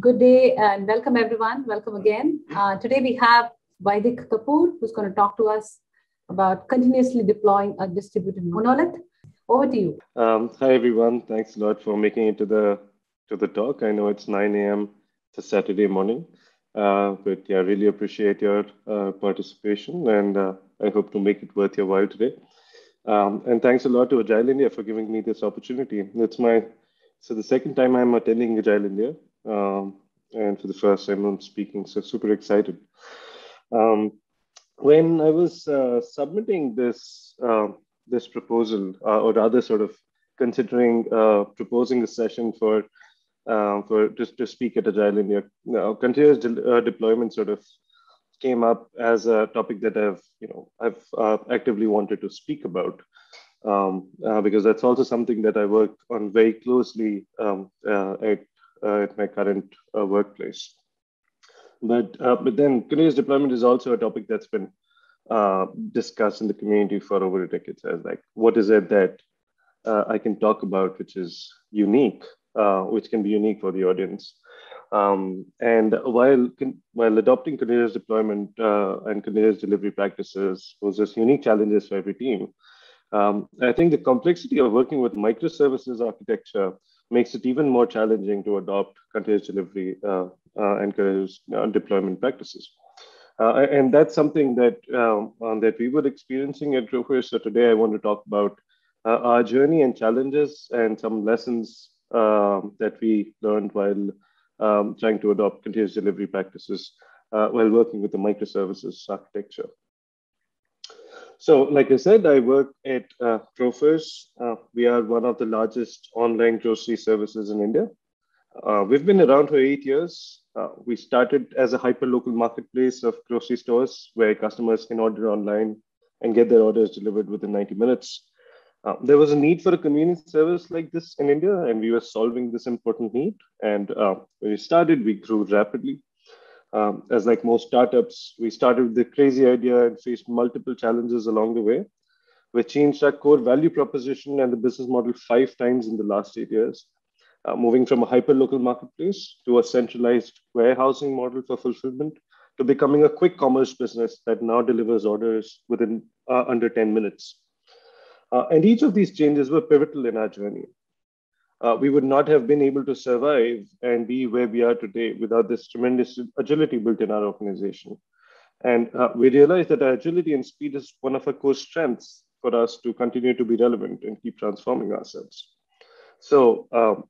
Good day and welcome everyone. Welcome again. Uh, today we have Vaidik Kapoor who's going to talk to us about continuously deploying a distributed monolith. Over to you. Um, hi everyone. Thanks a lot for making it to the to the talk. I know it's 9 a.m. It's a Saturday morning, uh, but yeah, really appreciate your uh, participation and uh, I hope to make it worth your while today. Um, and thanks a lot to Agile India for giving me this opportunity. It's my so the second time I'm attending Agile India um, and for the first time I'm speaking. So super excited. Um, when I was uh, submitting this uh, this proposal, uh, or rather, sort of considering uh, proposing a session for um, for just to speak at Agile India, you know, continuous de- uh, deployment sort of came up as a topic that I've you know I've uh, actively wanted to speak about. Um, because that's also something that I work on very closely um, at at my current uh, workplace. But, uh, but then continuous deployment is also a topic that's been discussed in the community for over a decade. So like, what is it that I can talk about which is unique, which can be unique for the audience? Um, and while while adopting continuous deployment uh, and continuous delivery practices poses unique challenges for every team, um, I think the complexity of working with microservices architecture makes it even more challenging to adopt continuous delivery uh, uh, and continuous uh, deployment practices. Uh, and that's something that um, that we were experiencing at Grofers. So today I want to talk about uh, our journey and challenges and some lessons um, that we learned while um, trying to adopt continuous delivery practices uh, while working with the microservices architecture. So, like I said, I work at uh. Uh, we are one of the largest online grocery services in India. Uh, we've been around for eight years. Uh, we started as a hyper-local marketplace of grocery stores where customers can order online and get their orders delivered within 90 minutes. Uh, there was a need for a convenience service like this in India, and we were solving this important need. And uh, when we started, we grew rapidly. Um, as like most startups, we started with the crazy idea and faced multiple challenges along the way. We changed our core value proposition and the business model five times in the last eight years, uh, moving from a hyper-local marketplace to a centralized warehousing model for fulfillment to becoming a quick commerce business that now delivers orders within uh, under 10 minutes. Uh, and each of these changes were pivotal in our journey uh, we would not have been able to survive and be where we are today without this tremendous agility built in our organization. And uh, we realized that agility and speed is one of our core strengths for us to continue to be relevant and keep transforming ourselves. So, um,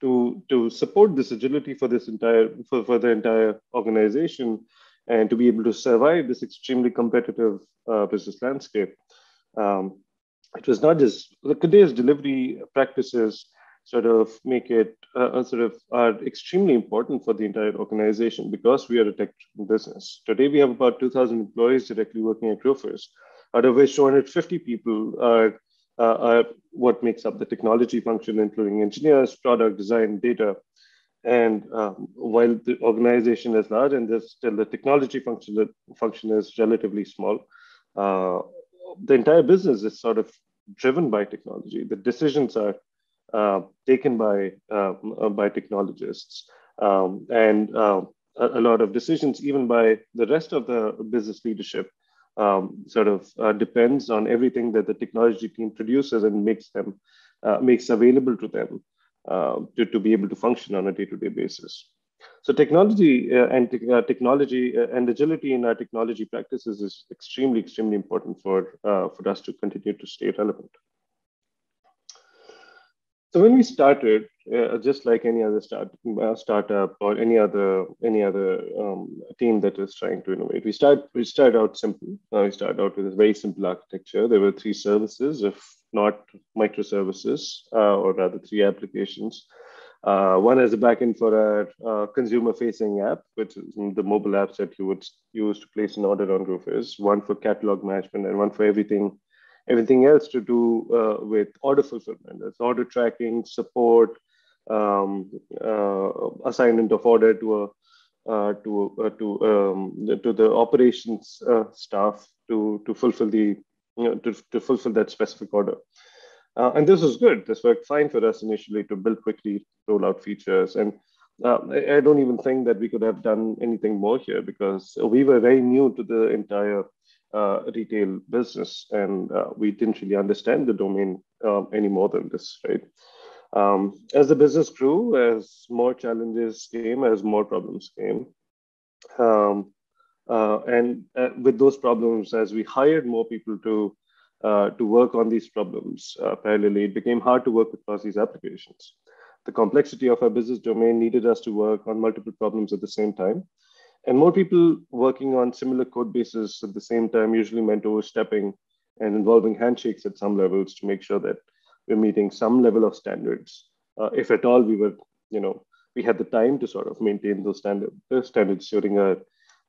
to, to support this agility for this entire for, for the entire organization and to be able to survive this extremely competitive uh, business landscape, um, it was not just the continuous delivery practices sort of make it uh, uh, sort of are extremely important for the entire organization because we are a tech business. Today we have about 2,000 employees directly working at Grofers, out of which 250 people are, uh, are what makes up the technology function, including engineers, product design, data. And um, while the organization is large and there's still the technology function, function is relatively small, uh, the entire business is sort of driven by technology. The decisions are uh, taken by uh, uh by technologists, um, and uh, a, lot of decisions, even by the rest of the business leadership, um, sort of uh, depends on everything that the technology team produces and makes them makes available to them to, to be able to function on a day-to-day basis. So technology uh, and te- uh, technology uh, and agility in our technology practices is extremely, extremely important for, uh, for us to continue to stay relevant. So when we started, uh, just like any other start, uh, startup or any other any other um, team that is trying to innovate, we start we start out simple. we start out with a very simple architecture. There were three services, if not microservices, or rather three applications uh, one is a backend for a uh, consumer-facing app, which is the mobile apps that you would use to place an order on Grofers. One for catalog management, and one for everything, everything else to do uh, with order fulfillment. That's order tracking, support, um, uh, assignment of order to a uh, to uh, to um, to the operations staff to to fulfill the you know, to, to fulfill that specific order. Uh, and this was good. This worked fine for us initially to build quickly, roll out features. And uh, I, I, don't even think that we could have done anything more here because we were very new to the entire uh, retail business and uh, we didn't really understand the domain um, any more than this, right? Um, as the business grew, as more challenges came, as more problems came, um, uh, and uh, with those problems, as we hired more people to uh, to work on these problems uh, parallelly, it became hard to work across these applications. The complexity of our business domain needed us to work on multiple problems at the same time. And more people working on similar code bases at the same time usually meant overstepping and involving handshakes at some levels to make sure that we're meeting some level of standards. Uh, if at all we were, you know, we had the time to sort of maintain those standard, standards during a,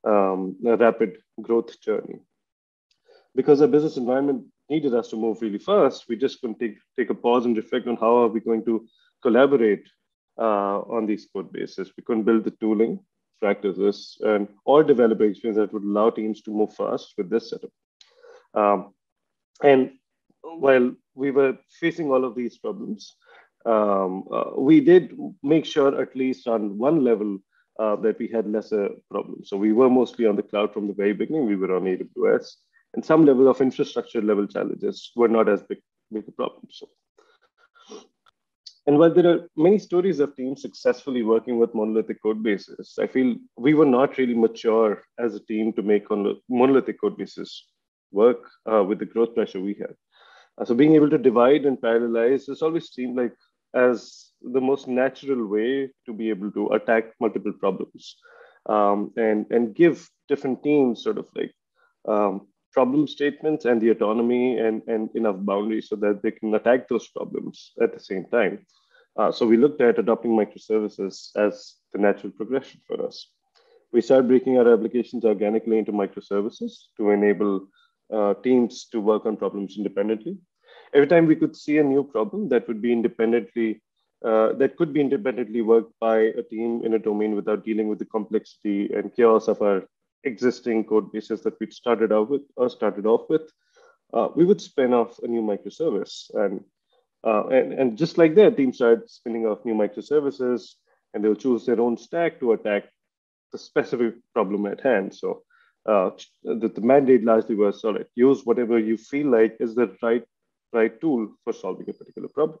um, rapid growth journey. Because our business environment needed us to move really fast, we just couldn't take, take a pause and reflect on how are we going to collaborate uh, on these code bases. We couldn't build the tooling practices and or developer experience that would allow teams to move fast with this setup. Um, and while we were facing all of these problems, um, uh, we did make sure at least on one level uh, that we had lesser problems. So we were mostly on the cloud from the very beginning. We were on AWS, and some level of infrastructure level challenges were not as big, big a problem. So and while there are many stories of teams successfully working with monolithic code bases, I feel we were not really mature as a team to make monolithic code bases work uh, with the growth pressure we had. Uh, so being able to divide and parallelize has always seemed like as the most natural way to be able to attack multiple problems um, and, and give different teams sort of like um, problem statements and the autonomy and, and enough boundaries so that they can attack those problems at the same time. Uh, so we looked at adopting microservices as the natural progression for us. We started breaking our applications organically into microservices to enable uh, teams to work on problems independently. Every time we could see a new problem that would be independently, uh, that could be independently worked by a team in a domain without dealing with the complexity and chaos of our existing code bases that we'd started out with or started off with, uh, we would spin off a new microservice. And, uh, and, and just like that, teams started spinning off new microservices and they'll choose their own stack to attack the specific problem at hand. So uh, the, the mandate largely was solid. Use whatever you feel like is the right, right tool for solving a particular problem.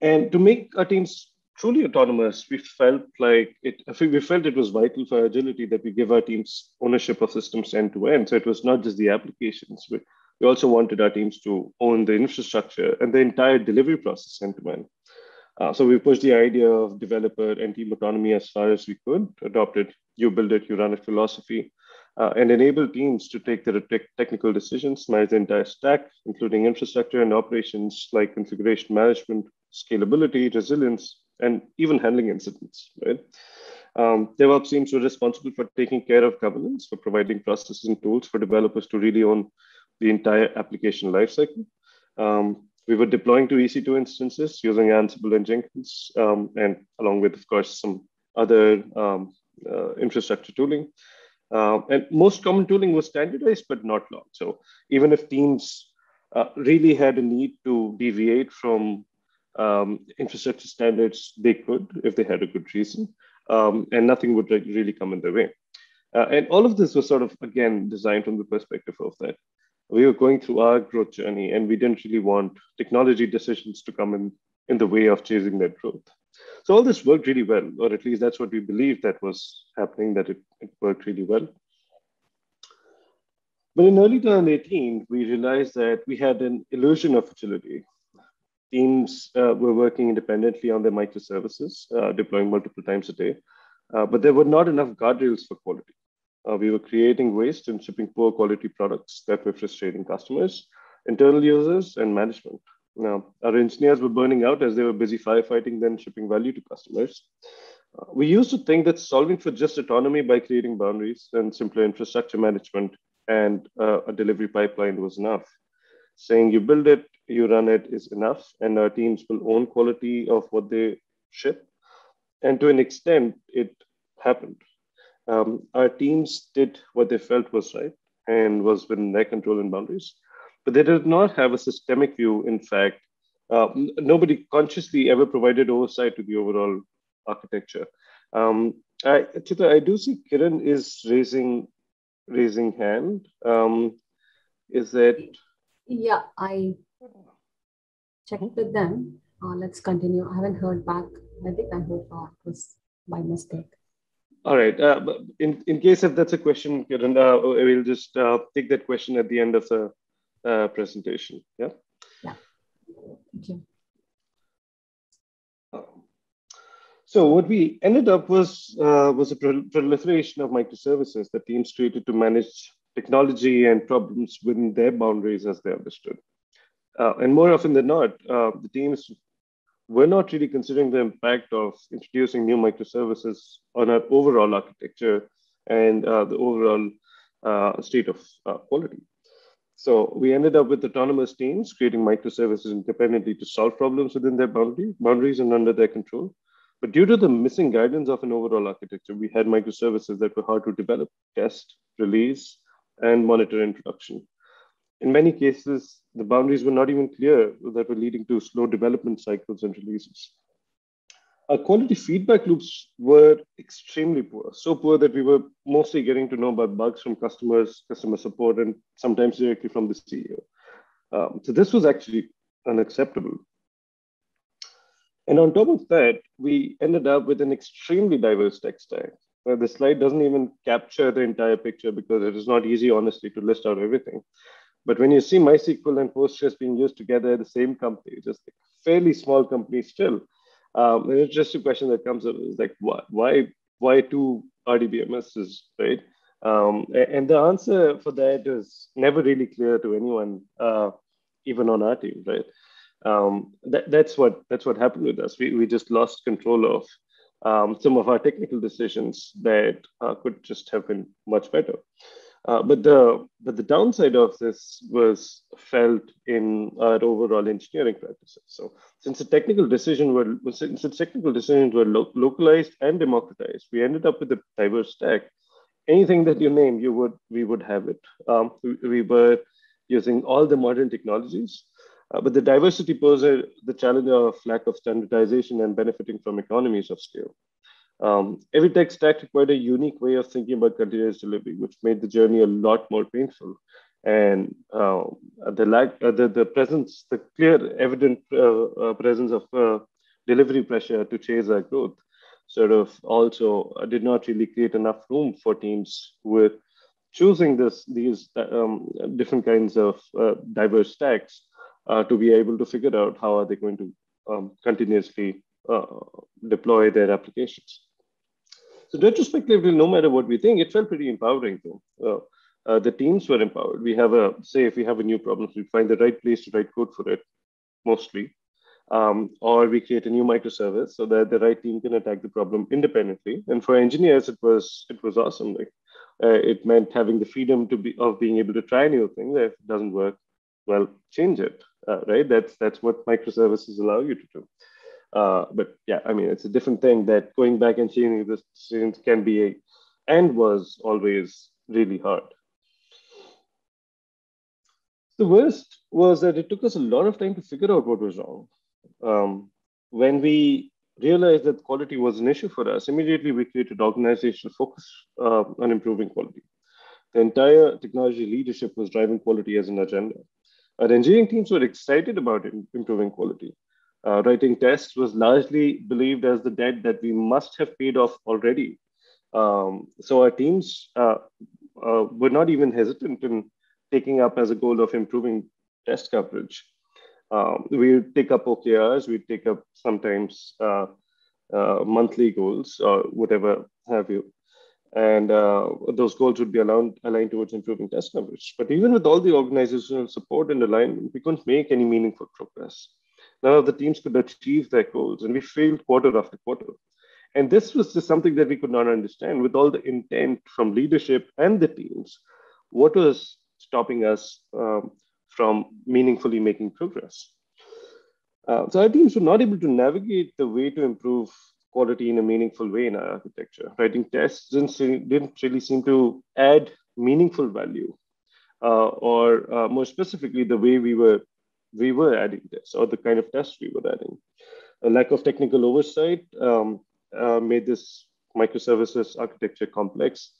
And to make our teams truly autonomous, we felt like it, we felt it was vital for agility that we give our teams ownership of systems end to end. So it was not just the applications, we, we also wanted our teams to own the infrastructure and the entire delivery process end to end. Uh, so we pushed the idea of developer and team autonomy as far as we could, adopted you build it, you run it philosophy, uh, and enable teams to take their te technical decisions, manage the entire stack, including infrastructure and operations like configuration management, scalability, resilience, and even handling incidents, right? Um, DevOps teams were responsible for taking care of governance, for providing processes and tools for developers to really own the entire application lifecycle. Um, we were deploying to EC2 instances using Ansible and Jenkins, um, and along with, of course, some other um, uh, infrastructure tooling. Uh, and most common tooling was standardized, but not long. So even if teams uh, really had a need to deviate from um, infrastructure standards, they could if they had a good reason, um, and nothing would really come in their way. Uh, and all of this was sort of, again, designed from the perspective of that. We were going through our growth journey, and we didn't really want technology decisions to come in, in the way of chasing that growth. So all this worked really well, or at least that's what we believed that was happening, that it, it worked really well. But in early 2018, we realized that we had an illusion of agility teams uh, were working independently on their microservices, uh, deploying multiple times a day, uh, but there were not enough guardrails for quality. Uh, we were creating waste and shipping poor quality products that were frustrating customers, internal users, and management. Now, our engineers were burning out as they were busy firefighting than shipping value to customers. Uh, we used to think that solving for just autonomy by creating boundaries and simpler infrastructure management and uh, a delivery pipeline was enough saying you build it, you run it is enough, and our teams will own quality of what they ship. And to an extent, it happened. Um, our teams did what they felt was right and was within their control and boundaries, but they did not have a systemic view, in fact, uh, nobody consciously ever provided oversight to the overall architecture. Um, I, Chitra, I do see Kiran is raising raising hand. Um, is that? Yeah, I checked with them. Uh, let's continue. I haven't heard back. I think I heard back was by mistake. All right. Uh, in, in case if that's a question, Kiran, uh, we'll just uh, take that question at the end of the uh, presentation. Yeah. Yeah. Thank you. So what we ended up was uh, was a proliferation of microservices that teams created to manage technology and problems within their boundaries as they understood. Uh, and more often than not, uh, the teams were not really considering the impact of introducing new microservices on our overall architecture and uh, the overall uh, state of uh, quality. So we ended up with autonomous teams creating microservices independently to solve problems within their boundary, boundaries and under their control. But due to the missing guidance of an overall architecture, we had microservices that were hard to develop, test, release, and monitor introduction. In many cases, the boundaries were not even clear that were leading to slow development cycles and releases. Our quality feedback loops were extremely poor, so poor that we were mostly getting to know about bugs from customers, customer support, and sometimes directly from the CEO. Um, so this was actually unacceptable. And on top of that, we ended up with an extremely diverse tech stack. The slide doesn't even capture the entire picture because it is not easy, honestly, to list out everything. But when you see MySQL and Postgres being used together the same company, just a fairly small company still, um, it's just a question that comes up is like, why, why, why two RDBMSs, right? Um, and the answer for that is never really clear to anyone, uh, even on our team, right? Um, that, that's what that's what happened with us. We, we just lost control of um, some of our technical decisions that uh, could just have been much better. Uh, but the but the downside of this was felt in our overall engineering practices. So since the technical decision were since the technical decisions were lo- localized and democratized, we ended up with a diverse stack. Anything that you name, you would we would have it. Um, we, we, were using all the modern technologies, uh, but the diversity poses the challenge of lack of standardization and benefiting from economies of scale. Um, every tech stack required a unique way of thinking about continuous delivery, which made the journey a lot more painful. And uh, the lack, uh, the, the presence, the clear, evident uh, uh presence of uh, delivery pressure to chase our growth, sort of also did not really create enough room for teams with choosing this these um, different kinds of diverse stacks to be able to figure out how are they going to um, continuously deploy their applications. So retrospectively, no matter what we think, it felt pretty empowering though. Uh, uh, the teams were empowered. We have a say if we have a new problem, we find the right place to write code for it, mostly, um, or we create a new microservice so that the right team can attack the problem independently. And for engineers, it was it was awesome. Like uh, it meant having the freedom to be of being able to try new things. If it doesn't work, well, change it. Uh, right? That's that's what microservices allow you to do. Uh, but yeah, I mean, it's a different thing that going back and changing the decisions can be a, and was always really hard. The worst was that it took us a lot of time to figure out what was wrong. Um, when we realized that quality was an issue for us, immediately we created organizational focus uh, on improving quality. The entire technology leadership was driving quality as an agenda. Our engineering teams were excited about improving quality. Uh, writing tests was largely believed as the debt that we must have paid off already. Um, so our teams uh, uh, were not even hesitant in taking up as a goal of improving test coverage. Um, we take up OKRs, we take up sometimes uh, uh, monthly goals or whatever have you. And uh, those goals would be aligned, aligned towards improving test coverage. But even with all the organizational support and alignment, we couldn't make any meaningful progress none of the teams could achieve their goals, and we failed quarter after quarter. And this was just something that we could not understand with all the intent from leadership and the teams. What was stopping us um, from meaningfully making progress? Uh, so our teams were not able to navigate the way to improve quality in a meaningful way in our architecture. Writing tests didn't, didn't really seem to add meaningful value, uh, or uh, more specifically, the way we were we were adding tests or the kind of tests we were adding. A lack of technical oversight um, uh, made this microservices architecture complex.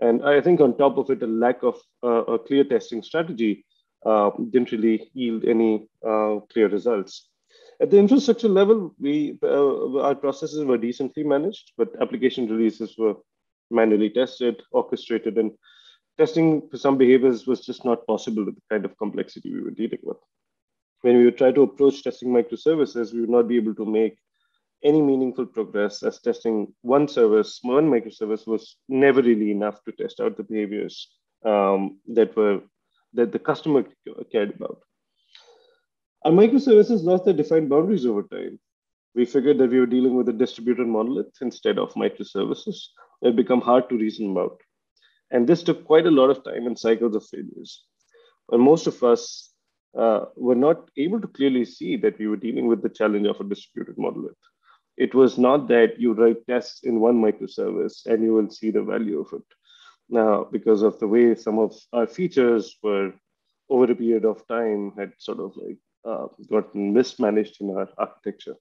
And I think on top of it, a lack of uh, a clear testing strategy uh, didn't really yield any uh, clear results. At the infrastructure level, we uh, our processes were decently managed, but application releases were manually tested, orchestrated, and testing for some behaviors was just not possible with the kind of complexity we were dealing with. When we would try to approach testing microservices, we would not be able to make any meaningful progress as testing one service, one microservice was never really enough to test out the behaviors um, that were that the customer cared about. Our microservices lost their defined boundaries over time. We figured that we were dealing with a distributed monolith instead of microservices. It become hard to reason about. And this took quite a lot of time and cycles of failures. And most of us uh, were not able to clearly see that we were dealing with the challenge of a distributed monolith. It was not that you write tests in one microservice and you will see the value of it. Now, because of the way some of our features were over a period of time had sort of like uh, gotten mismanaged in our architecture.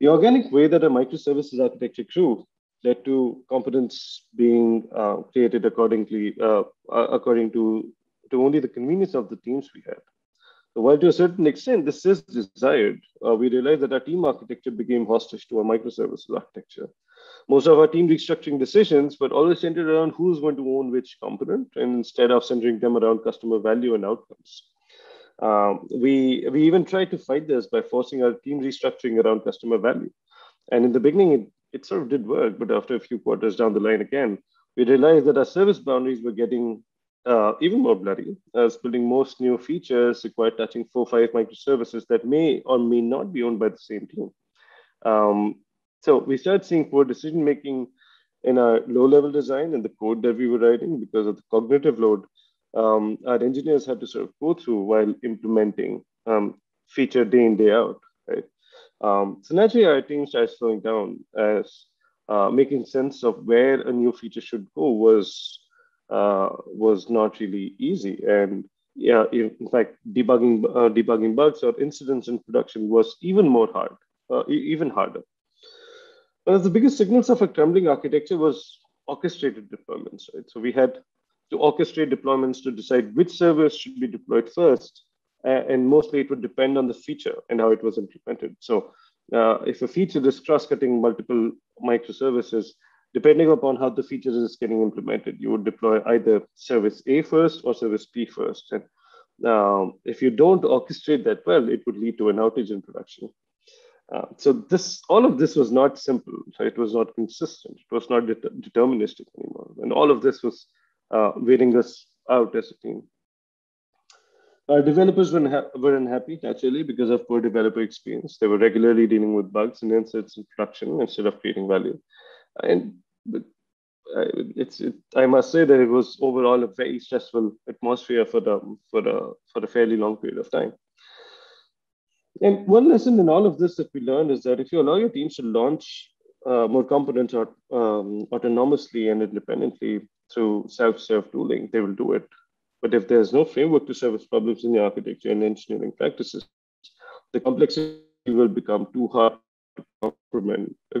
The organic way that a microservices architecture grew led to components being uh, created accordingly, uh, according to, to only the convenience of the teams we had. So while to a certain extent this is desired, uh, we realized that our team architecture became hostage to our microservices architecture. Most of our team restructuring decisions were always centered around who's going to own which component, and instead of centering them around customer value and outcomes. Um, we, we even tried to fight this by forcing our team restructuring around customer value. And in the beginning, it, it sort of did work, but after a few quarters down the line again, we realized that our service boundaries were getting uh, even more blurry, as building most new features required touching four five microservices that may or may not be owned by the same team. Um, so we started seeing poor decision making in our low level design and the code that we were writing because of the cognitive load um, our engineers had to sort of go through while implementing um, feature day in, day out, right? Um, so naturally, our team started slowing down as uh, making sense of where a new feature should go was uh, was not really easy. And yeah, in fact, debugging uh, debugging bugs or incidents in production was even more hard, uh, even harder. One of the biggest signals of a crumbling architecture was orchestrated deployments, right? So we had to orchestrate deployments to decide which servers should be deployed first. Uh, and mostly it would depend on the feature and how it was implemented. So uh, if a feature is cross-cutting multiple microservices, depending upon how the feature is getting implemented, you would deploy either service A first or service B first. And um, if you don't orchestrate that well, it would lead to an outage in production. Uh, so this, all of this was not simple. So it was not consistent. It was not det deterministic anymore. And all of this was uh, wearing us out as a team. Our developers were, were unhappy naturally because of poor developer experience. They were regularly dealing with bugs and incidents in production instead of creating value. And but, uh, it's it, I must say that it was overall a very stressful atmosphere for the for the for a fairly long period of time. And one lesson in all of this that we learned is that if you allow your teams to launch uh, more components or, um, autonomously and independently, through self-serve tooling, they will do it. But if there's no framework to service problems in the architecture and engineering practices, the complexity will become too hard to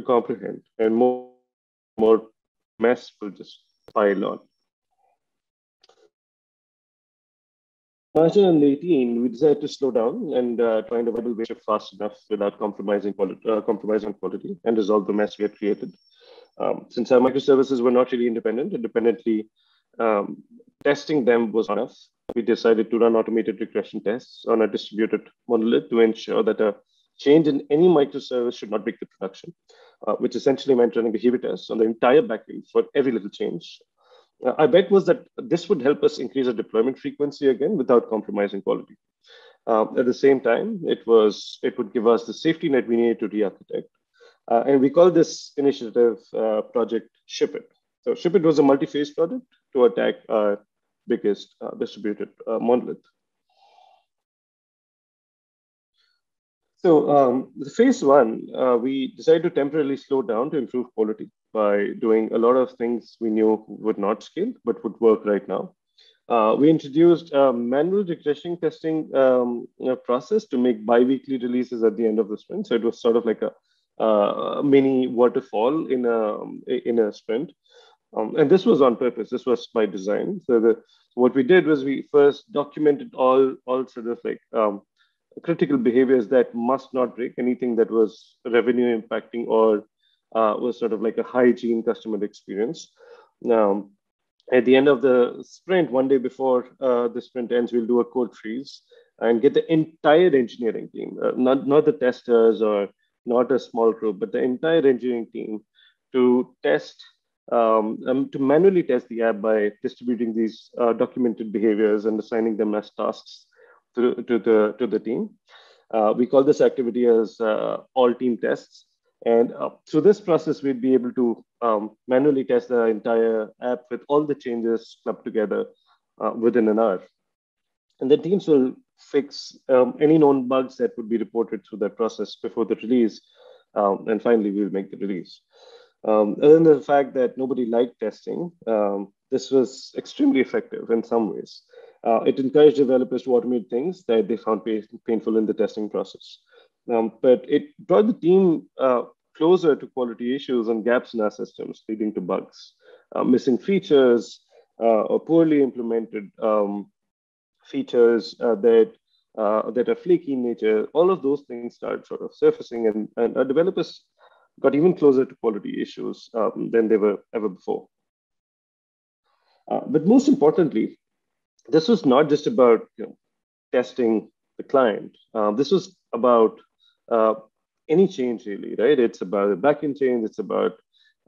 comprehend, and more, more mess will just pile on. 2018, we decided to slow down and uh, find a viable way fast enough without compromising quality, uh, compromising quality and resolve the mess we had created. Um, since our microservices were not really independent, independently um, testing them was enough. We decided to run automated regression tests on a distributed monolith to ensure that a change in any microservice should not break the production, uh, which essentially meant running behavior tests on the entire backend for every little change. Uh, our bet was that this would help us increase our deployment frequency again without compromising quality. Um, at the same time, it was it would give us the safety net we needed to re-architect uh, and we call this initiative uh, Project Ship It. So Ship It was a multi-phase project to attack our biggest uh, distributed uh, monolith. So um, the phase one, uh, we decided to temporarily slow down to improve quality by doing a lot of things we knew would not scale, but would work right now. Uh, we introduced a manual regression testing um, process to make bi-weekly releases at the end of the sprint. So it was sort of like a uh, mini waterfall in a in a sprint. Um, and this was on purpose. This was by design. So the what we did was we first documented all all sort of like um, critical behaviors that must not break anything that was revenue impacting or uh, was sort of like a hygiene customer experience. Now, at the end of the sprint, one day before uh, the sprint ends, we'll do a code freeze and get the entire engineering team, uh, not, not the testers or not a small group, but the entire engineering team to test, um, um, to manually test the app by distributing these uh, documented behaviors and assigning them as tasks to, to, the, to the team. Uh, we call this activity as uh, all team tests. And uh, through this process, we'd be able to um, manually test the entire app with all the changes clubbed together uh, within an hour. And the teams will fix um, any known bugs that would be reported through that process before the release. Um, and finally, we'll make the release. Um, other than the fact that nobody liked testing, um, this was extremely effective in some ways. Uh, it encouraged developers to automate things that they found painful in the testing process. Um, but it brought the team uh, closer to quality issues and gaps in our systems, leading to bugs, uh, missing features, uh, or poorly implemented um, features uh, that uh, that are flaky in nature. All of those things start sort of surfacing, and, and our developers got even closer to quality issues um, than they were ever before. Uh, but most importantly, this was not just about you know, testing the client. this was about uh, any change really, right? It's about a backend change, it's about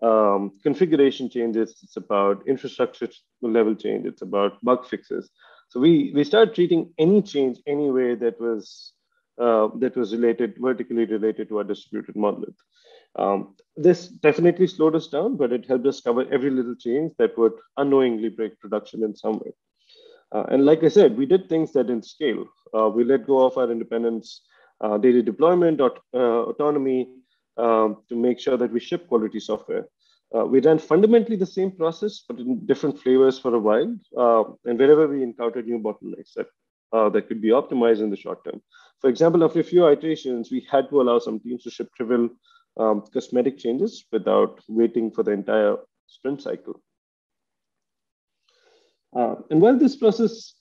um, configuration changes, it's about infrastructure level change, it's about bug fixes. So we we started treating any change anyway that was uh, that was related vertically related to our distributed monolith. Um, this definitely slowed us down, but it helped us cover every little change that would unknowingly break production in some way. Uh, and like I said, we did things that didn't scale. Uh, we let go of our independence uh, daily deployment or uh, autonomy um, to make sure that we ship quality software. Uh, we ran fundamentally the same process, but in different flavors for a while. Uh, and wherever we encountered new bottlenecks that, uh, that could be optimized in the short term. For example, after a few iterations, we had to allow some teams to ship trivial um, cosmetic changes without waiting for the entire sprint cycle. Uh, and while this process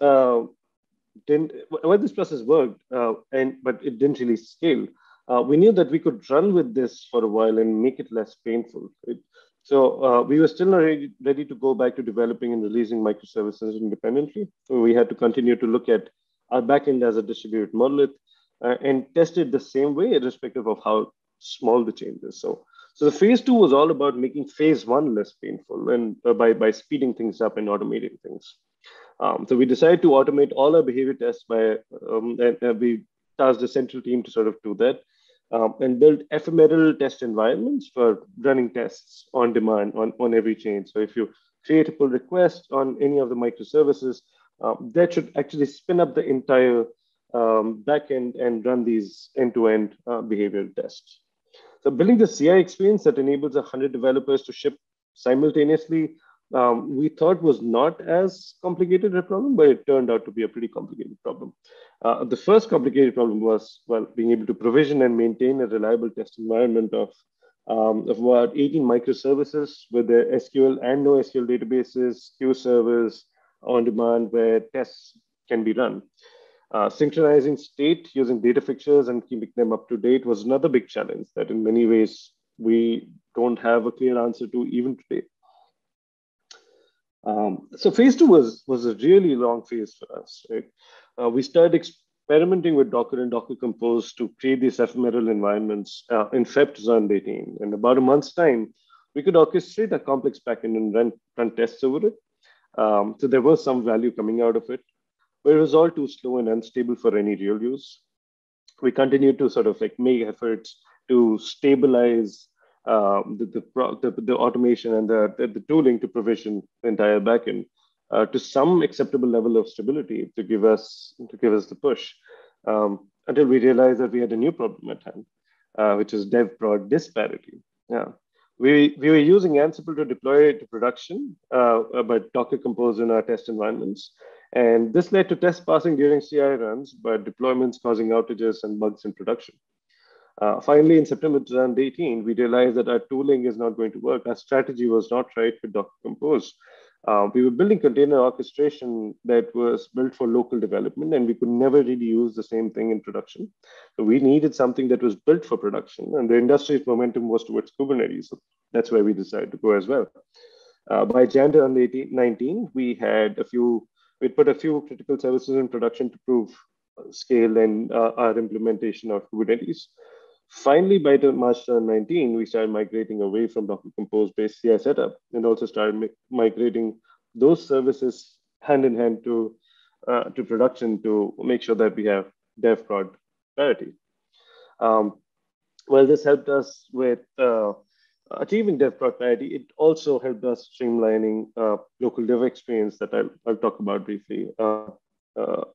didn't well this process worked uh, and but it didn't really scale uh, we knew that we could run with this for a while and make it less painful right? So uh, we were still not ready, to go back to developing and releasing microservices independently. So we had to continue to look at our backend as a distributed monolith uh, and test it the same way irrespective of how small the change is. So so the phase two was all about making phase one less painful and uh, by, by speeding things up and automating things. Um, so we decided to automate all our behavior tests by, um, and we tasked the central team to sort of do that um, and build ephemeral test environments for running tests on demand on, on every change. So if you create a pull request on any of the microservices, um, that should actually spin up the entire um, backend and run these end-to-end uh, behavioral tests. So building the CI experience that enables 100 developers to ship simultaneously um, we thought was not as complicated a problem, but it turned out to be a pretty complicated problem. Uh, the first complicated problem was, well, being able to provision and maintain a reliable test environment of, um, of about 18 microservices with their SQL and NoSQL databases, queue servers on demand where tests can be run. Uh, synchronizing state using data fixtures and keeping them up to date was another big challenge that in many ways we don't have a clear answer to even today. Um, so phase two was was a really long phase for us. Right? Uh, we started experimenting with Docker and Docker Compose to create these ephemeral environments uh, in Feb 2018. In about a month's time, we could orchestrate a complex backend and run, run tests over it. Um, so there was some value coming out of it, but it was all too slow and unstable for any real use. We continued to sort of like make efforts to stabilize um, the, the, the, automation and the, the, tooling to provision the entire backend uh, to some acceptable level of stability to give us to give us the push um, until we realized that we had a new problem at hand, uh, which is dev prod disparity. Yeah. We, we were using Ansible to deploy to production, uh, but Docker Compose in our test environments. And this led to test passing during CI runs, but deployments causing outages and bugs in production. Uh, finally, in September 2018, we realized that our tooling is not going to work. Our strategy was not right with Docker Compose. Uh, we were building container orchestration that was built for local development, and we could never really use the same thing in production. So we needed something that was built for production, and the industry's momentum was towards Kubernetes. So that's where we decided to go as well. Uh, by January 2019, we had a few, we put a few critical services in production to prove scale and uh, our implementation of Kubernetes. Finally, by the March 2019, we started migrating away from Docker Compose based CI setup and also started migrating those services hand in hand to, uh, to production to make sure that we have dev prod parity. Um, well, this helped us with uh, achieving dev prod parity. It also helped us streamlining uh, local dev experience that I'll, I'll talk about briefly uh, uh,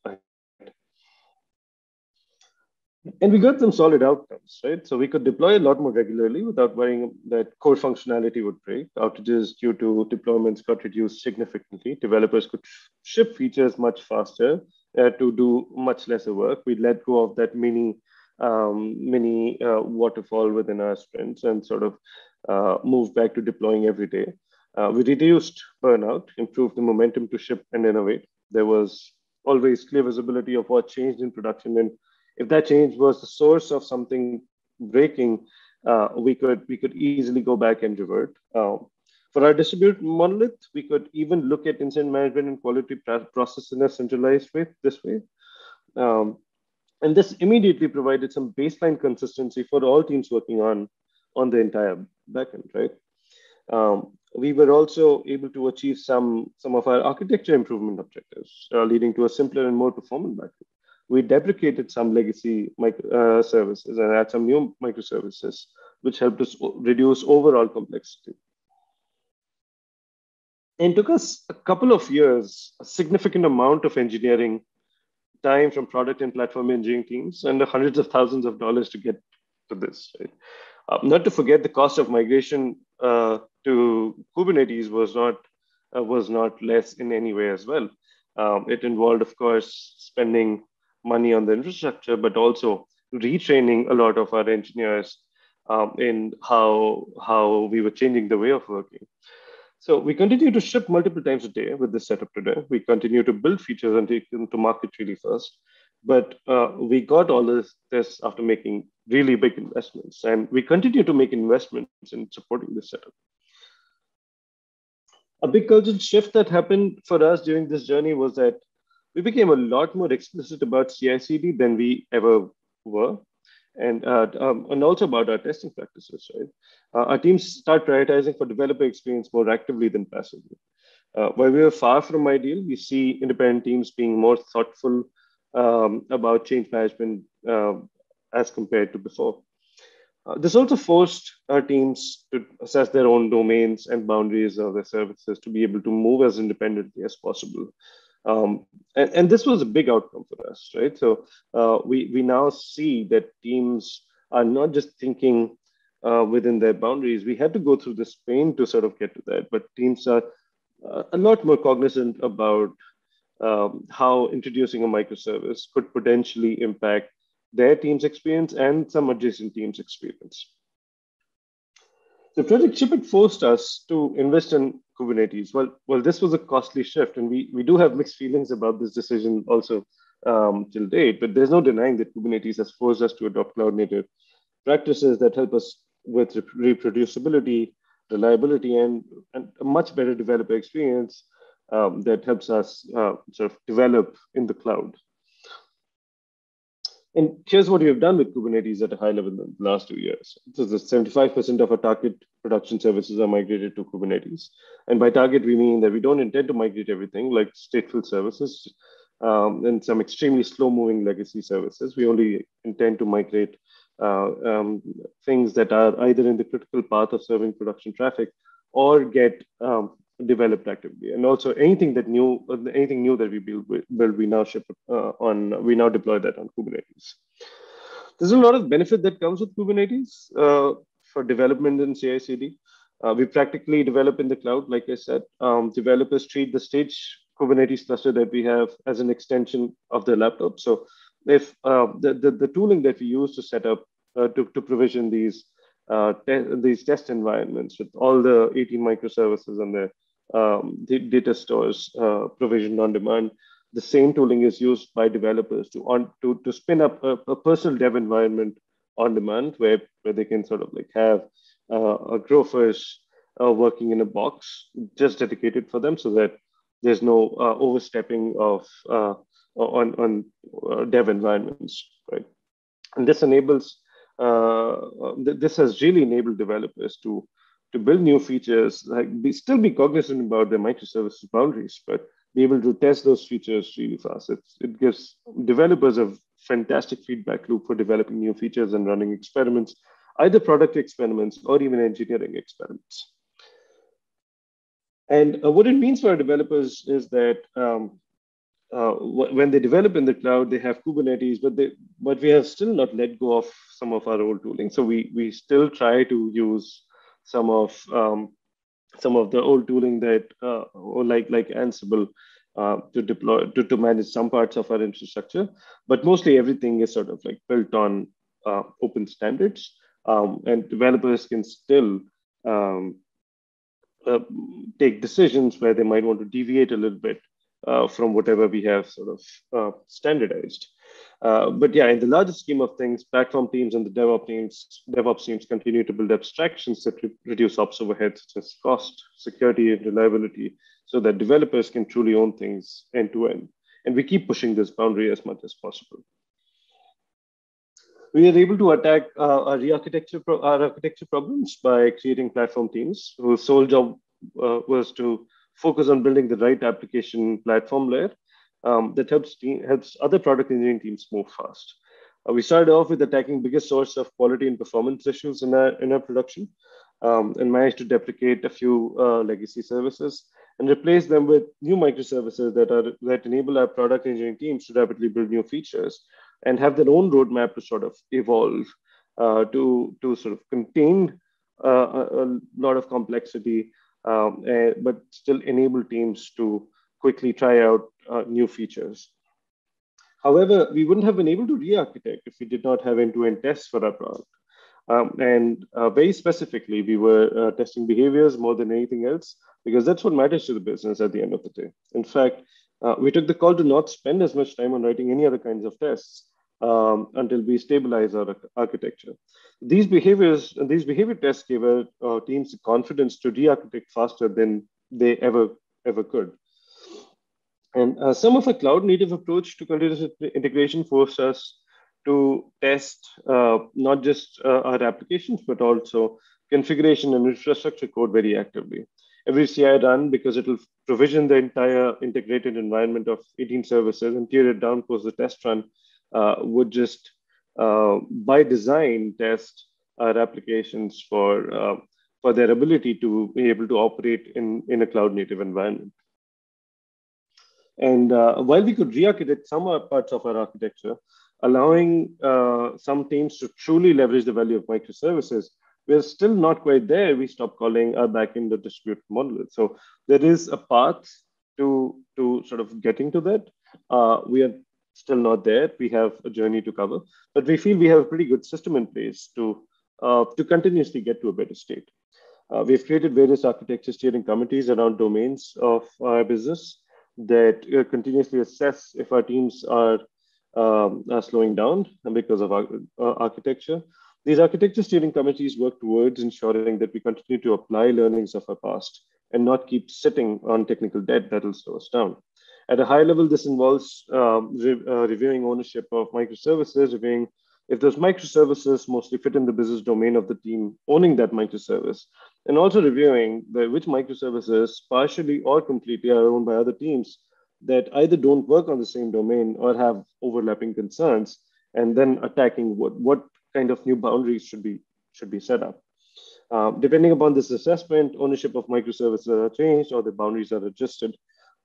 and we got some solid outcomes, right? So we could deploy a lot more regularly without worrying that core functionality would break. Outages due to deployments got reduced significantly. Developers could ship features much faster uh, to do much lesser work. We let go of that mini um, mini uh, waterfall within our sprints and sort of uh, move back to deploying every day. Uh, we reduced burnout, improved the momentum to ship and innovate. There was always clear visibility of what changed in production and if that change was the source of something breaking, uh, we could we could easily go back and revert. Um, for our distributed monolith, we could even look at incident management and quality process in a centralized way this way. Um, and this immediately provided some baseline consistency for all teams working on, on the entire backend, right? Um, we were also able to achieve some, some of our architecture improvement objectives, uh, leading to a simpler and more performant backend we deprecated some legacy micro, uh, services and add some new microservices, which helped us reduce overall complexity. It took us a couple of years, a significant amount of engineering time from product and platform engineering teams, and hundreds of thousands of dollars to get to this. Right? Uh, not to forget the cost of migration uh, to Kubernetes was not uh, was not less in any way as well. Um, it involved, of course, spending money on the infrastructure, but also retraining a lot of our engineers um, in how, how we were changing the way of working. So we continue to ship multiple times a day with this setup today. We continue to build features and take them to market really fast. But uh, we got all this, this after making really big investments. And we continue to make investments in supporting this setup. A big cultural shift that happened for us during this journey was that we became a lot more explicit about CI/CD than we ever were, and uh, um, and also about our testing practices. Right, uh, our teams start prioritizing for developer experience more actively than passively. Uh, while we are far from ideal, we see independent teams being more thoughtful um, about change management um, as compared to before. Uh, this also forced our teams to assess their own domains and boundaries of their services to be able to move as independently as possible. Um, and, and, this was a big outcome for us, right? So uh, we, we now see that teams are not just thinking uh, within their boundaries. We had to go through this pain to sort of get to that, but teams are uh, a lot more cognizant about um, how introducing a microservice could potentially impact their team's experience and some adjacent team's experience. The project Ship It forced us to invest in Kubernetes. Well, well, this was a costly shift, and we, we do have mixed feelings about this decision also um, till date, but there's no denying that Kubernetes has forced us to adopt cloud native practices that help us with reproducibility, reliability, and, and a much better developer experience um, that helps us uh, sort of develop in the cloud. And here's what we have done with Kubernetes at a high level in the last two years. So the 75% of our target production services are migrated to Kubernetes. And by target, we mean that we don't intend to migrate everything like stateful services um, and some extremely slow moving legacy services. We only intend to migrate uh, um, things that are either in the critical path of serving production traffic or get um, developed actively. And also anything that new, anything new that we build, build we now ship uh, on, we now deploy that on Kubernetes. There's a lot of benefit that comes with Kubernetes uh, for development in CI/CD. Uh, we practically develop in the cloud, like I said. Um, developers treat the stage Kubernetes cluster that we have as an extension of their laptop. So if uh, the, the, the, tooling that we use to set up, uh, to, to provision these, uh, te these test environments with all the 18 microservices and the, um, the data stores uh, provisioned on demand, the same tooling is used by developers to, on, to, to spin up a, a personal dev environment on demand where, where they can sort of like have uh, a Grofers uh, working in a box just dedicated for them so that there's no uh, overstepping of uh, on, on uh, dev environments, right? And this enables, uh, this has really enabled developers to, to build new features, like be, still be cognizant about the microservices boundaries, but be able to test those features really fast. It's, it gives developers a fantastic feedback loop for developing new features and running experiments, either product experiments or even engineering experiments. And uh, what it means for our developers is that um, uh, when they develop in the cloud, they have Kubernetes, but they but we have still not let go of some of our old tooling. So we we still try to use some of um, some of the old tooling that uh, or like like Ansible uh, to deploy to, to manage some parts of our infrastructure, but mostly everything is sort of like built on uh, open standards, um, and developers can still um, uh, take decisions where they might want to deviate a little bit uh, from whatever we have sort of uh, standardized. Uh, but yeah, in the larger scheme of things, platform teams and the DevOps teams, DevOps teams continue to build abstractions that re reduce ops overhead, such as cost, security, and reliability, so that developers can truly own things end to end. And we keep pushing this boundary as much as possible we are able to attack uh, our re-architecture pro- our architecture problems by creating platform teams whose sole job uh, was to focus on building the right application platform layer um, that helps team, helps other product engineering teams move fast. Uh, we started off with attacking biggest source of quality and performance issues in our in our production, um, and managed to deprecate a few uh, legacy services and replace them with new microservices that are that enable our product engineering teams to rapidly build new features and have their own roadmap to sort of evolve uh, to, to sort of contain uh, a, a, lot of complexity, um, uh, but still enable teams to quickly try out uh, new features. However, we wouldn't have been able to re-architect if we did not have end-to-end tests for our product. Um, and uh, very specifically, we were uh, testing behaviors more than anything else, because that's what matters to the business at the end of the day. In fact, uh, we took the call to not spend as much time on writing any other kinds of tests um, until we stabilize our architecture. These behaviors, and these behavior tests gave our uh, teams the confidence to re-architect faster than they ever ever could. And uh, some of a cloud native approach to continuous integration forced us to test uh, not just uh, our applications, but also configuration and infrastructure code very actively. Every CI run, because it will provision the entire integrated environment of 18 services and tear it down post the test run uh, would just uh, by design test our applications for uh, for their ability to be able to operate in, in a cloud native environment. And uh, while we could re-architect some parts of our architecture, allowing uh, some teams to truly leverage the value of microservices, we're still not quite there. We stopped calling our backend the distributed model. So there is a path to, to sort of getting to that. Uh, we are still not there. We have a journey to cover, but we feel we have a pretty good system in place to, uh, to continuously get to a better state. Uh, we've created various architecture steering committees around domains of our business that uh, continuously assess if our teams are, um, are slowing down because of our, uh, architecture. These architecture steering committees work towards ensuring that we continue to apply learnings of our past and not keep sitting on technical debt that will slow us down. At a high level, this involves uh, re- uh, reviewing ownership of microservices, reviewing if those microservices mostly fit in the business domain of the team owning that microservice, and also reviewing the, which microservices, partially or completely, are owned by other teams that either don't work on the same domain or have overlapping concerns, and then attacking what, what kind of new boundaries should be should be set up. Uh, depending upon this assessment, ownership of microservices are changed or the boundaries are adjusted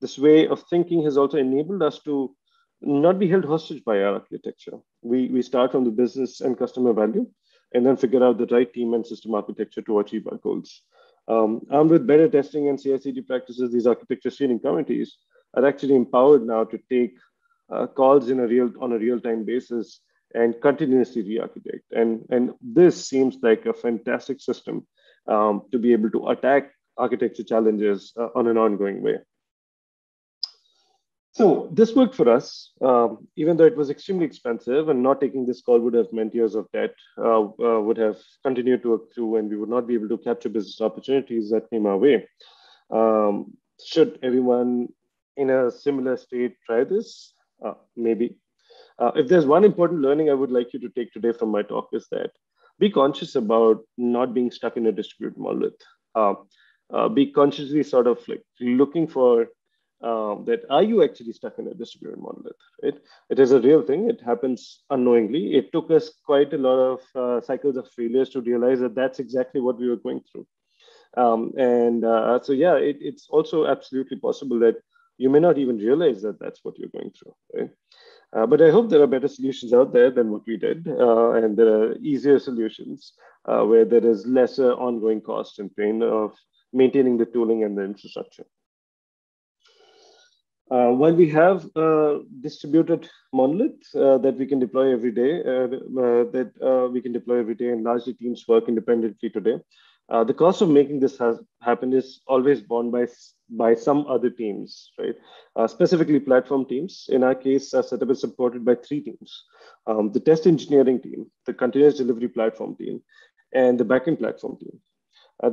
this way of thinking has also enabled us to not be held hostage by our architecture. We, we start from the business and customer value and then figure out the right team and system architecture to achieve our goals. Um, armed with better testing and CI/CD practices, these architecture steering committees are actually empowered now to take uh, calls in a real on a real-time basis and continuously re-architect. And, and this seems like a fantastic system um, to be able to attack architecture challenges uh, on an ongoing way. So this worked for us, um, even though it was extremely expensive and not taking this call would have meant years of debt, uh, uh, would have continued to accrue and we would not be able to capture business opportunities that came our way. Um, should everyone in a similar state try this? Uh, maybe. Uh, if there's one important learning I would like you to take today from my talk is that be conscious about not being stuck in a distributed monolith. Uh, uh, be consciously sort of like looking for um, that are you actually stuck in a distributed monolith, right? It is a real thing. It happens unknowingly. It took us quite a lot of uh, cycles of failures to realize that that's exactly what we were going through. Um, and uh, so, yeah, it, it's also absolutely possible that you may not even realize that that's what you're going through, right? Uh, but I hope there are better solutions out there than what we did, uh, and there are easier solutions uh, where there is lesser ongoing cost and pain of maintaining the tooling and the infrastructure. Uh, while we have a distributed monolith uh, that we can deploy every day, uh, uh that uh, we can deploy every day, and largely teams work independently today, uh, the cost of making this has happen is always borne by by some other teams, right? specifically, platform teams. In our case, our setup is supported by three teams: um, the test engineering team, the continuous delivery platform team, and the backend platform team.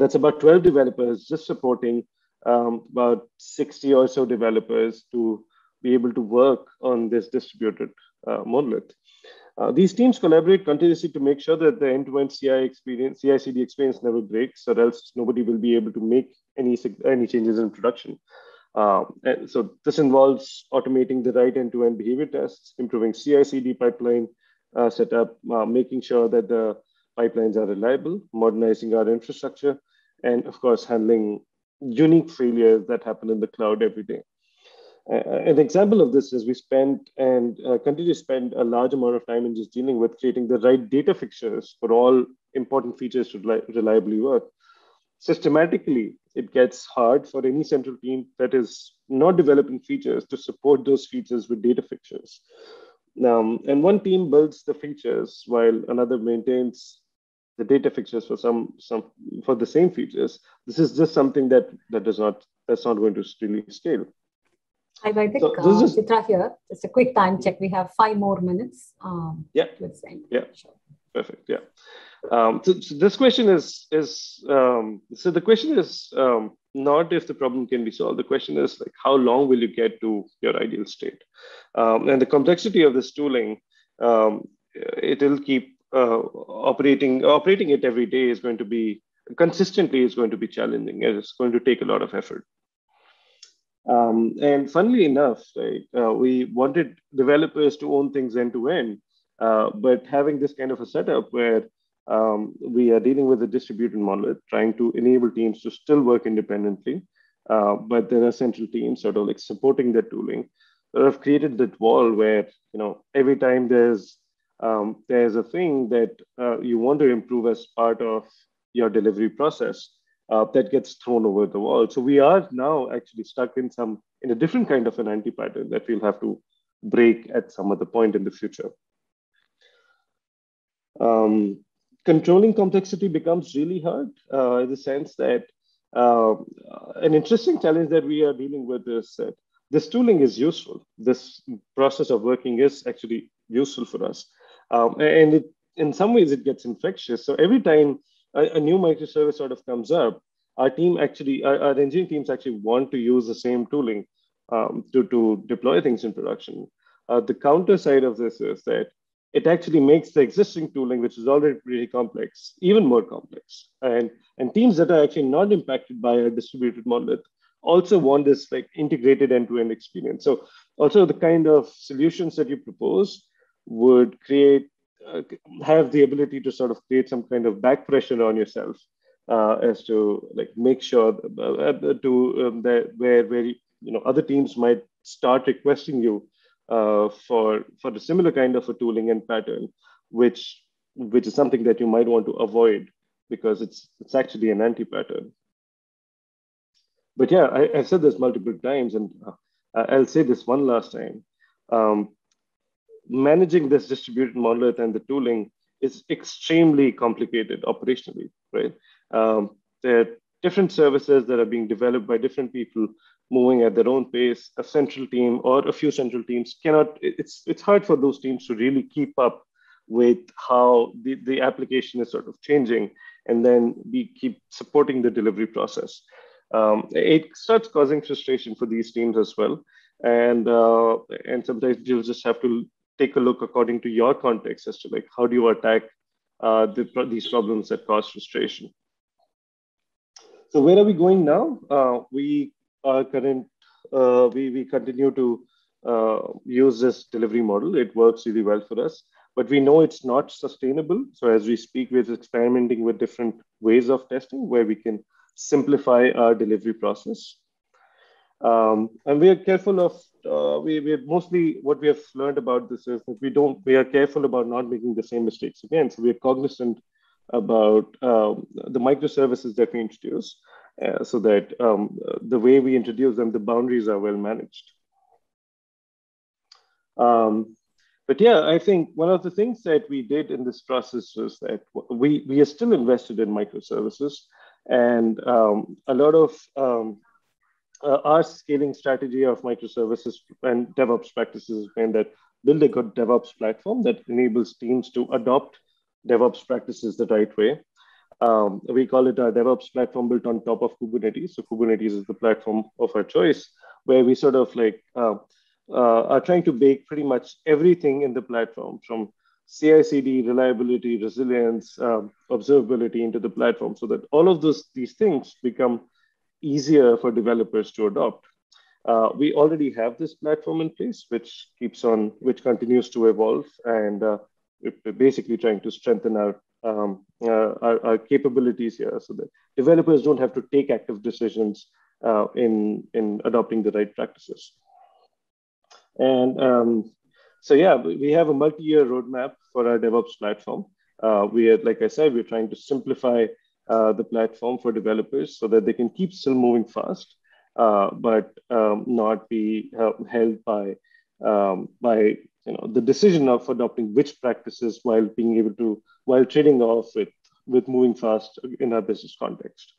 that's about 12 developers just supporting um, about 60 or so developers to be able to work on this distributed uh, monolith. Uh, these teams collaborate continuously to make sure that the end-to-end CI experience, CI/CD experience never breaks, or else nobody will be able to make any any changes in production. Um, and so this involves automating the right end-to-end behavior tests, improving CI/CD pipeline uh, setup, uh, making sure that the pipelines are reliable, modernizing our infrastructure, and of course handling unique failures that happen in the cloud every day. Uh, an example of this is we spent and uh, continue to spend a large amount of time in just dealing with creating the right data fixtures for all important features to reliably work. Systematically, it gets hard for any central team that is not developing features to support those features with data fixtures. Um, and one team builds the features while another maintains the data fixtures for some some for the same features. This is just something that that does not that's not going to really scale. Hi, Vaidik. So uh, is, Chitra here. Just a quick time check. We have five more minutes. Um, yeah. Yeah. Sure. Perfect. Yeah. Um, so, so, this question is is um, so the question is um, not if the problem can be solved. The question is like how long will you get to your ideal state, um, and the complexity of this tooling. Um, it will keep operating operating it every day is going to be consistently is going to be challenging it's going to take a lot of effort. Um, and funnily enough, right, uh, we wanted developers to own things end to end, uh, but having this kind of a setup where um, we are dealing with a distributed monolith, trying to enable teams to still work independently, uh, but there are central teams sort of like supporting the tooling that have created that wall where you know every time there's um, there's a thing that uh, you want to improve as part of your delivery process uh, that gets thrown over the wall. So we are now actually stuck in some in a different kind of an anti-pattern that we'll have to break at some other point in the future. Um, controlling complexity becomes really hard uh, in the sense that uh, an interesting challenge that we are dealing with is that this tooling is useful. This process of working is actually useful for us. Um, and it, in some ways, it gets infectious. So every time a, a new microservice sort of comes up, our team actually, our, our engineering teams actually want to use the same tooling um, to, to deploy things in production. Uh, the counter side of this is that it actually makes the existing tooling, which is already pretty complex, even more complex. And, and teams that are actually not impacted by a distributed monolith also want this like integrated end-to-end experience. So also the kind of solutions that you propose would create uh, have the ability to sort of create some kind of back pressure on yourself uh, as to like make sure uh, uh to um, that where where you know other teams might start requesting you uh, for for the similar kind of a tooling and pattern, which which is something that you might want to avoid because it's it's actually an anti pattern. but yeah, I, have said this multiple times, and uh, I'll say this one last time. Um, managing this distributed monolith and the tooling is extremely complicated operationally, right? Um, there are different services that are being developed by different people moving at their own pace. A central team or a few central teams cannot, it's, it's hard for those teams to really keep up with how the, the application is sort of changing and then we keep supporting the delivery process. Um, it starts causing frustration for these teams as well. And, uh, and sometimes you'll just have to take a look according to your context as to like, how do you attack uh, the, these problems that cause frustration? So where are we going now? Uh, we are current, uh, we, we continue to uh, use this delivery model. It works really well for us but we know it's not sustainable. So as we speak, we're experimenting with different ways of testing where we can simplify our delivery process. Um, and we are careful of, uh, we, we mostly, what we have learned about this is that we don't, we are careful about not making the same mistakes again. So we are cognizant about um, the microservices that we introduce uh, so that um, the way we introduce them, the boundaries are well managed. Um, but yeah, I think one of the things that we did in this process was that we, we are still invested in microservices. And um, a lot of uh, our scaling strategy of microservices and DevOps practices has that build a good DevOps platform that enables teams to adopt DevOps practices the right way. Um, we call it our DevOps platform built on top of Kubernetes. So Kubernetes is the platform of our choice, where we sort of like uh, uh, are trying to bake pretty much everything in the platform from CI/CD, reliability, resilience, um, observability into the platform, so that all of those these things become easier for developers to adopt. Uh, we already have this platform in place, which keeps on, which continues to evolve, and uh, we're basically trying to strengthen our, um, uh, our, our capabilities here, so that developers don't have to take active decisions uh, in in adopting the right practices. And um, so, yeah, we have a multi-year roadmap for our DevOps platform. Uh, we are, like I said, we're trying to simplify uh, the platform for developers so that they can keep still moving fast, uh, but um, not be held by um, by you know the decision of adopting which practices while being able to while trading off with with moving fast in our business context.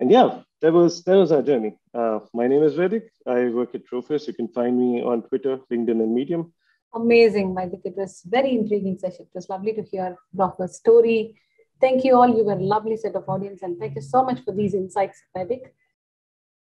And yeah, that was that was our journey. Uh, my name is Vaidik. I work at Grofers. You can find me on Twitter, LinkedIn, and Medium. Amazing, Vaidik. It was very intriguing session. It was lovely to hear Grofers' story. Thank you all. You were a lovely set of audience, and thank you so much for these insights, Vaidik.